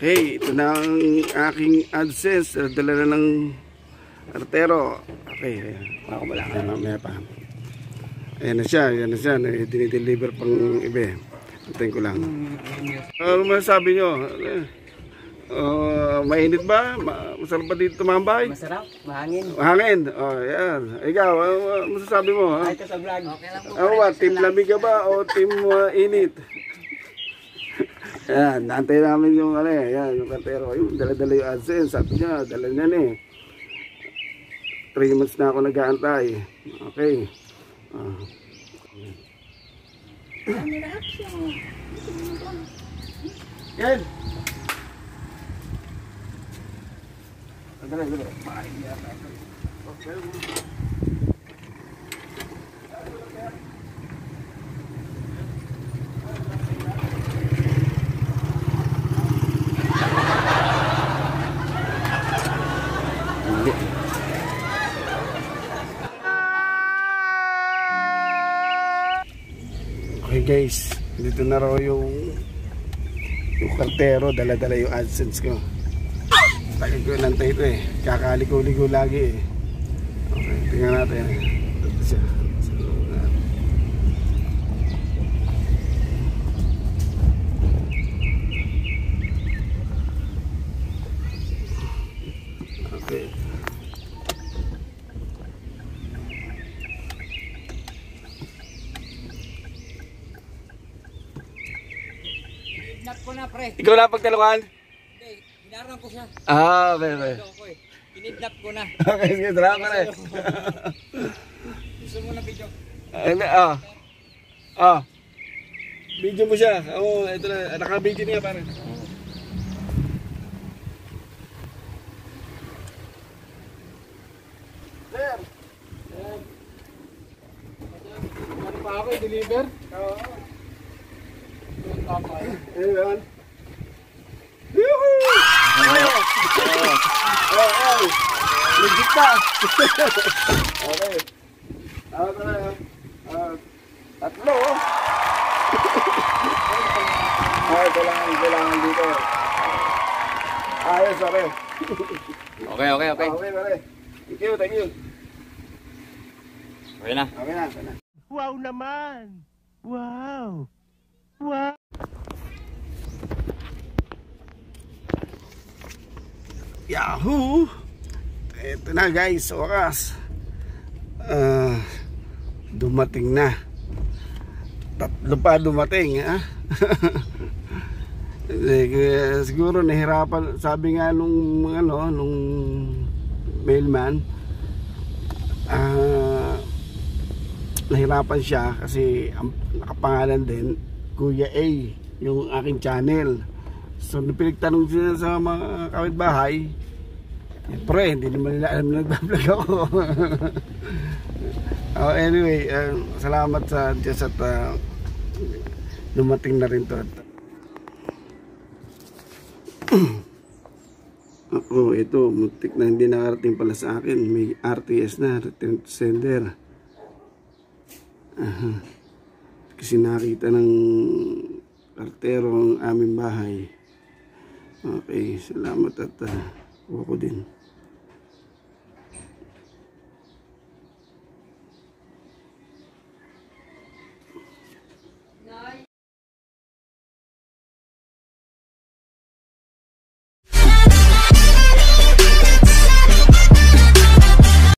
Okay, ito na ang aking AdSense. Dala na ng artero. Okay. Ako wala ka mamaya pa. Ayan na siya, ayan na siya. Dinideliver pang iba. Antayin ko lang. Ano masasabi nyo? Uh, mainit ba? Ma masarap ba dito tumambay? Masarap, mahangin. Hangin. Oh, yan. Ikaw, ano masasabi mo? Ha? Ay, ito sa vlog. Okay lang po. Ano ba? Team lamig ka ba o team uh, init? Ayan, naantay namin yung ano eh, yan, yung kartero. Ayun, dala-dala yung AdSense. Sabi niya, dala niya na eh. 3 months na ako nag-aantay. Okay. Ah. Yan. Dali, dali. Okay. Guys, dito na raw yung yung kartero, dala-dala yung AdSense ko. Tagal ko nantay ito eh. Kakaligo-ligo lagi eh. Okay, tingnan natin. Ito siya. Okay. Kidnap ko na, pre. Ikaw na pagtalungan? Hindi, hinarang ko siya. Ah, ako eh. Kinidnap ko na. Okay, sige, salamat eh. Gusto mo na video? Ano, ah. Ah. Video mo siya. Oo, ito na. Naka-video niya pare. Sir. Ano pa ako, deliver? Oo. Ayun yun. Yuhuu! Oh, oh. Legit pa. okay. Ako na lang. Ah, tatlo. Ay, kailangan, kailangan dito. Ayos, okay. Okay, okay, okay. Okay, pare. Thank you, thank you. Okay na. Okay na, okay na. Wow naman! Wow! Wow! Yahoo! Ito na guys, oras. Ah, dumating na. Tatlo pa dumating, ha? Eh, kaya siguro nahirapan, sabi nga nung ano, nung mailman, ah, nahirapan siya kasi ang nakapangalan din Kuya A yung aking channel. So pinagtanong sila sa mga kapitbahay, Siyempre, hindi naman nila alam na nagbablog ako. oh, anyway, uh, salamat sa Diyos at uh, dumating na rin to. Ako, ito, muntik na hindi nakarating pala sa akin. May RTS na, return to sender. Aha. Kasi nakita ng kartero ang aming bahay. Okay, salamat at uh, kuha ko din.